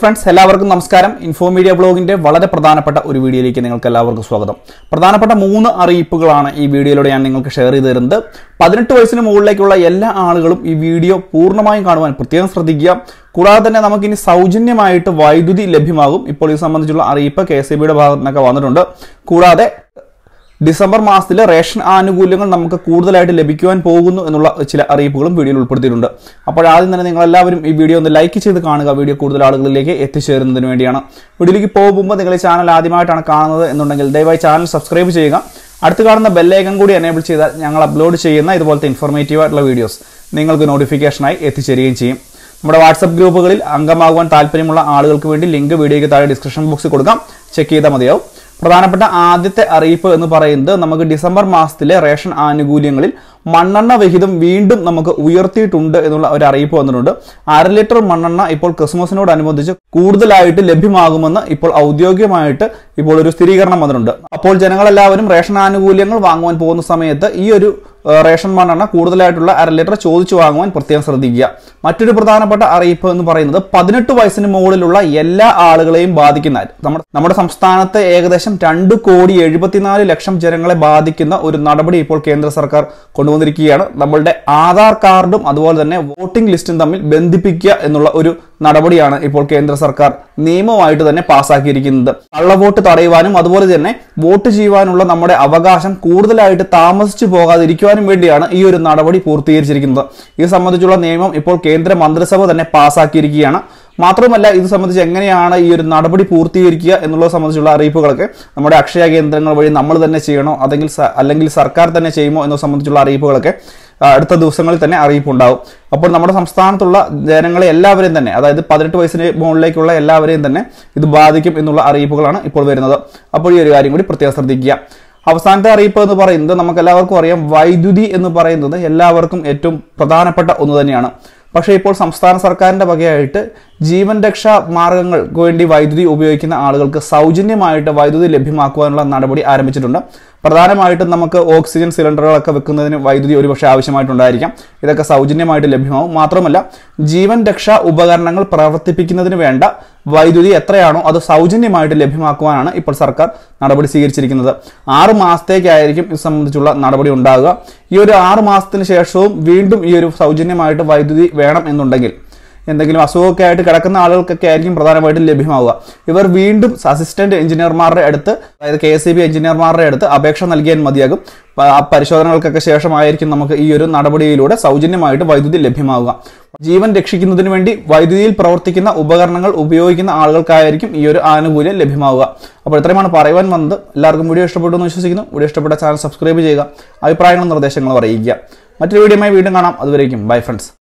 Friends എല്ലാവർക്കും നമസ്കാരം. Info media ബ്ലോഗിന്റെ വളരെ പ്രധാനപ്പെട്ട ഒരു വീഡിയോയിലേക്ക് നിങ്ങൾക്ക് എല്ലാവർക്കും സ്വാഗതം. പ്രധാനപ്പെട്ട മൂന്ന് അറിയിപ്പുകളാണ് ഈ വീഡിയോയിലൂടെ ഞാൻ നിങ്ങൾക്ക് ഷെയർ ചെയ്ത് തരുന്നത്. പതിനെട്ട് വയസ്സിന് മുകളിലേക്കുള്ള എല്ലാ ആളുകളും ഈ വീഡിയോ പൂർണമായും കാണുവാൻ പ്രത്യേകം ശ്രദ്ധിക്കുക. കൂടാതെ തന്നെ നമുക്കിനി സൗജന്യമായിട്ട് വൈദ്യുതി ലഭ്യമാകും. ഇപ്പോൾ ഇത് സംബന്ധിച്ചുള്ള അറിയിപ്പ് കെ എസ് ബിയുടെ ഭാഗത്തു നിന്നൊക്കെ വന്നിട്ടുണ്ട്. കൂടാതെ ഡിസംബർ മാസത്തിൽ റേഷൻ ആനുകൂല്യങ്ങൾ നമുക്ക് കൂടുതലായിട്ട് ലഭിക്കുവാൻ പോകുന്നു എന്നുള്ള ചില അറിയിപ്പുകളും വീഡിയോയിൽ ഉൾപ്പെടുത്തിയിട്ടുണ്ട്. അപ്പോൾ ആദ്യം തന്നെ നിങ്ങൾ എല്ലാവരും ഈ വീഡിയോ ഒന്ന് ലൈക്ക് ചെയ്ത് കാണുക. വീഡിയോ കൂടുതൽ ആളുകളിലേക്ക് എത്തിച്ചേരുന്നതിന് വേണ്ടിയാണ്. വീഡിയോയിലേക്ക് പോകുമ്പോൾ നിങ്ങൾ ചാനൽ ആദ്യമായിട്ടാണ് കാണുന്നത് എന്നുണ്ടെങ്കിൽ ദയവായി ചാനൽ സബ്സ്ക്രൈബ് ചെയ്യുക. അടുത്ത് കാണുന്ന ബെല്ലൈക്കൺ കൂടി എനേബിൾ ചെയ്താൽ ഞങ്ങൾ അപ്ലോഡ് ചെയ്യുന്ന ഇതുപോലത്തെ ഇൻഫോർമേറ്റീവ് ആയിട്ടുള്ള വീഡിയോസ് നിങ്ങൾക്ക് നോട്ടിഫിക്കേഷനായി എത്തിച്ചേരുകയും ചെയ്യും. നമ്മുടെ വാട്സപ്പ് ഗ്രൂപ്പുകളിൽ അംഗമാകുവാൻ താല്പര്യമുള്ള ആളുകൾക്ക് വേണ്ടി ലിങ്ക് വീഡിയോയ്ക്ക് താഴെ ഡിസ്ക്രിപ്ഷൻ ബോക്സിൽ കൊടുക്കാം. ചെക്ക് ചെയ്താൽ മതിയാവും. പ്രധാനപ്പെട്ട ആദ്യത്തെ അറിയിപ്പ് എന്ന് പറയുന്നത് നമുക്ക് ഡിസംബർ മാസത്തിലെ റേഷൻ ആനുകൂല്യങ്ങളിൽ മണ്ണെണ്ണ വിഹിതം വീണ്ടും നമുക്ക് ഉയർത്തിയിട്ടുണ്ട് എന്നുള്ള ഒരു അറിയിപ്പ് വന്നിട്ടുണ്ട്. അര ലിറ്റർ മണ്ണെണ്ണ ഇപ്പോൾ ക്രിസ്മസിനോടനുബന്ധിച്ച് കൂടുതലായിട്ട് ലഭ്യമാകുമെന്ന് ഇപ്പോൾ ഔദ്യോഗികമായിട്ട് ഇപ്പോൾ ഒരു സ്ഥിരീകരണം വന്നിട്ടുണ്ട്. അപ്പോൾ ജനങ്ങളെല്ലാവരും റേഷൻ ആനുകൂല്യങ്ങൾ വാങ്ങുവാൻ പോകുന്ന സമയത്ത് ഈ ഒരു റേഷൻ മാനാണ് കൂടുതലായിട്ടുള്ള അര ലിറ്റർ ചോദിച്ചു വാങ്ങുവാൻ പ്രത്യേകം ശ്രദ്ധിക്കുക. മറ്റൊരു പ്രധാനപ്പെട്ട അറിയിപ്പ് എന്ന് പറയുന്നത് പതിനെട്ട് വയസ്സിന് മുകളിലുള്ള എല്ലാ ആളുകളെയും ബാധിക്കുന്ന നമ്മുടെ നമ്മുടെ സംസ്ഥാനത്തെ ഏകദേശം രണ്ട് കോടി എഴുപത്തിനാല് ലക്ഷം ജനങ്ങളെ ബാധിക്കുന്ന ഒരു നടപടി ഇപ്പോൾ കേന്ദ്ര സർക്കാർ കൊണ്ടുവന്നിരിക്കുകയാണ്. നമ്മളുടെ ആധാർ കാർഡും അതുപോലെ തന്നെ വോട്ടിംഗ് ലിസ്റ്റും തമ്മിൽ ബന്ധിപ്പിക്കുക എന്നുള്ള ഒരു നടപടിയാണ് ഇപ്പോൾ കേന്ദ്ര സർക്കാർ നിയമമായിട്ട് തന്നെ പാസ്സാക്കിയിരിക്കുന്നത് കള്ളവോട്ട് തടയുവാനും അതുപോലെ തന്നെ വോട്ട് ചെയ്യുവാനുള്ള നമ്മുടെ അവകാശം കൂടുതലായിട്ട് താമസിച്ചു പോകാതിരിക്കുവാനും വേണ്ടിയാണ് ഈ ഒരു നടപടി പൂർത്തീകരിച്ചിരിക്കുന്നത്. ഇത് സംബന്ധിച്ചുള്ള നിയമം ഇപ്പോൾ കേന്ദ്ര മന്ത്രിസഭ തന്നെ പാസാക്കിയിരിക്കുകയാണ്. മാത്രമല്ല ഇത് സംബന്ധിച്ച് എങ്ങനെയാണ് ഈ ഒരു നടപടി പൂർത്തീകരിക്കുക എന്നുള്ളത് സംബന്ധിച്ചുള്ള അറിയിപ്പുകളൊക്കെ നമ്മുടെ അക്ഷയ കേന്ദ്രങ്ങൾ വഴി നമ്മൾ തന്നെ ചെയ്യണോ? അല്ലെങ്കിൽ അല്ലെങ്കിൽ സർക്കാർ തന്നെ ചെയ്യുമോ എന്നത് സംബന്ധിച്ചുള്ള അറിയിപ്പുകളൊക്കെ അടുത്ത ദിവസങ്ങളിൽ തന്നെ അറിയിപ്പുണ്ടാവും. അപ്പോൾ നമ്മുടെ സംസ്ഥാനത്തുള്ള ജനങ്ങളെ എല്ലാവരെയും തന്നെ അതായത് പതിനെട്ട് വയസ്സിന് മുകളിലേക്കുള്ള എല്ലാവരെയും തന്നെ ഇത് ബാധിക്കും എന്നുള്ള അറിയിപ്പുകളാണ് ഇപ്പോൾ വരുന്നത്. അപ്പോൾ ഈ ഒരു കാര്യം കൂടി പ്രത്യേകം ശ്രദ്ധിക്കുക. അവസാനത്തെ അറിയിപ്പ് എന്ന് പറയുന്നത് നമുക്ക് എല്ലാവർക്കും അറിയാം വൈദ്യുതി എന്ന് പറയുന്നത് എല്ലാവർക്കും ഏറ്റവും പ്രധാനപ്പെട്ട ഒന്ന് തന്നെയാണ്. പക്ഷേ ഇപ്പോൾ സംസ്ഥാന സർക്കാരിന്റെ വകയായിട്ട് ജീവൻ രക്ഷാ മാർഗങ്ങൾക്ക് വേണ്ടി വൈദ്യുതി ഉപയോഗിക്കുന്ന ആളുകൾക്ക് സൗജന്യമായിട്ട് വൈദ്യുതി ലഭ്യമാക്കുവാനുള്ള നടപടി ആരംഭിച്ചിട്ടുണ്ട്. പ്രധാനമായിട്ടും നമുക്ക് ഓക്സിജൻ സിലിണ്ടറുകളൊക്കെ വെക്കുന്നതിന് വൈദ്യുതി ഒരുപക്ഷെ ആവശ്യമായിട്ടുണ്ടായിരിക്കാം. ഇതൊക്കെ സൗജന്യമായിട്ട് ലഭ്യമാവും. മാത്രമല്ല ജീവൻ രക്ഷാ ഉപകരണങ്ങൾ പ്രവർത്തിപ്പിക്കുന്നതിന് വേണ്ട വൈദ്യുതി എത്രയാണോ അത് സൗജന്യമായിട്ട് ലഭ്യമാക്കുവാനാണ് ഇപ്പോൾ സർക്കാർ നടപടി സ്വീകരിച്ചിരിക്കുന്നത്. ആറ് മാസത്തേക്കായിരിക്കും ഇത് സംബന്ധിച്ചുള്ള നടപടി ഉണ്ടാകുക ഈ ഒരു ആറ് മാസത്തിന് ശേഷവും വീണ്ടും ഈ ഒരു സൗജന്യമായിട്ട് വൈദ്യുതി വേണം എന്നുണ്ടെങ്കിൽ എന്തെങ്കിലും അസുഖമൊക്കെ ആയിട്ട് കിടക്കുന്ന ആളുകൾക്കൊക്കെ ആയിരിക്കും പ്രധാനമായിട്ടും ലഭ്യമാവുക. ഇവർ വീണ്ടും അസിസ്റ്റന്റ് എഞ്ചിനീയർമാരുടെ അടുത്ത് അതായത് കെ എസ് എഞ്ചിനീയർമാരുടെ അടുത്ത് അപേക്ഷ നൽകിയാൽ മതിയാകും. ആ പരിശോധനകൾക്കൊക്കെ ശേഷമായിരിക്കും നമുക്ക് ഈ ഒരു നടപടിയിലൂടെ സൗജന്യമായിട്ട് വൈദ്യുതി ലഭ്യമാവുക. ജീവൻ രക്ഷിക്കുന്നതിന് വേണ്ടി വൈദ്യുതിയിൽ പ്രവർത്തിക്കുന്ന ഉപകരണങ്ങൾ ഉപയോഗിക്കുന്ന ആളുകൾക്കായിരിക്കും ഈ ഒരു ആനുകൂല്യം ലഭ്യമാവുക. അപ്പോൾ ഇത്രയുമാണ് പറയുവാൻ വന്നത്. എല്ലാവർക്കും വീഡിയോ ഇഷ്ടപ്പെട്ടു എന്ന് വിശ്വസിക്കുന്നു. വീഡിയോ ഇഷ്ടപ്പെട്ട ചാനൽ സബ്സ്ക്രൈബ് ചെയ്യുക. അഭിപ്രായങ്ങളും നിർദ്ദേശങ്ങളും അറിയിക്കുക. മറ്റൊരു വീഡിയോമായി വീണ്ടും കാണാം. അതുവരേക്കും. Bye friends.